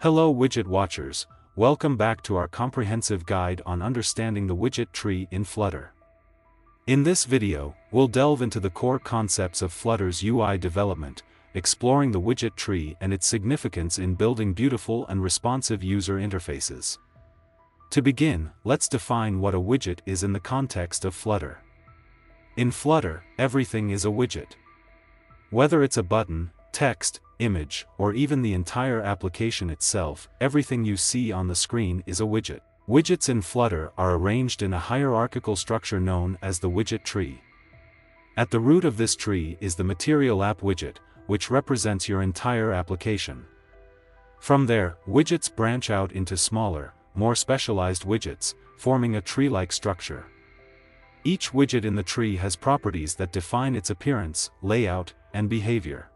Hello widget watchers, welcome back to our comprehensive guide on understanding the widget tree in Flutter. In this video, we'll delve into the core concepts of Flutter's UI development, exploring the widget tree and its significance in building beautiful and responsive user interfaces. To begin, let's define what a widget is in the context of Flutter. In Flutter, everything is a widget. Whether it's a button, text, image, or even the entire application itself, everything you see on the screen is a widget. Widgets in Flutter are arranged in a hierarchical structure known as the widget tree. At the root of this tree is the Material App widget, which represents your entire application. From there, widgets branch out into smaller, more specialized widgets, forming a tree-like structure. Each widget in the tree has properties that define its appearance, layout, and behavior.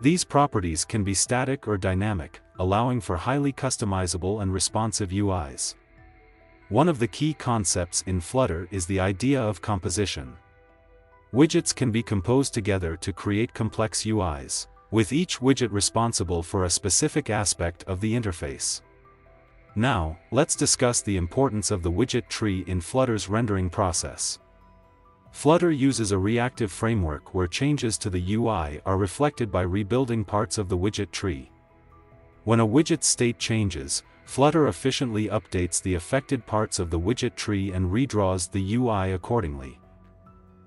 These properties can be static or dynamic, allowing for highly customizable and responsive UIs. One of the key concepts in Flutter is the idea of composition. Widgets can be composed together to create complex UIs, with each widget responsible for a specific aspect of the interface. Now, let's discuss the importance of the widget tree in Flutter's rendering process. Flutter uses a reactive framework where changes to the UI are reflected by rebuilding parts of the widget tree. When a widget state changes, Flutter efficiently updates the affected parts of the widget tree and redraws the UI accordingly.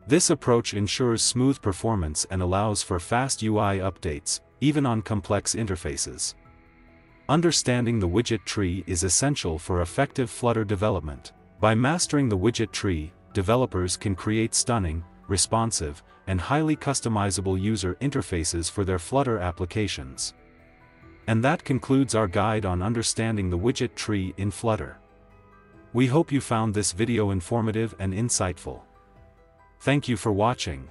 This approach ensures smooth performance and allows for fast UI updates, even on complex interfaces. Understanding the widget tree is essential for effective Flutter development. By mastering the widget tree, developers can create stunning, responsive, and highly customizable user interfaces for their Flutter applications. And that concludes our guide on understanding the widget tree in Flutter. We hope you found this video informative and insightful. Thank you for watching.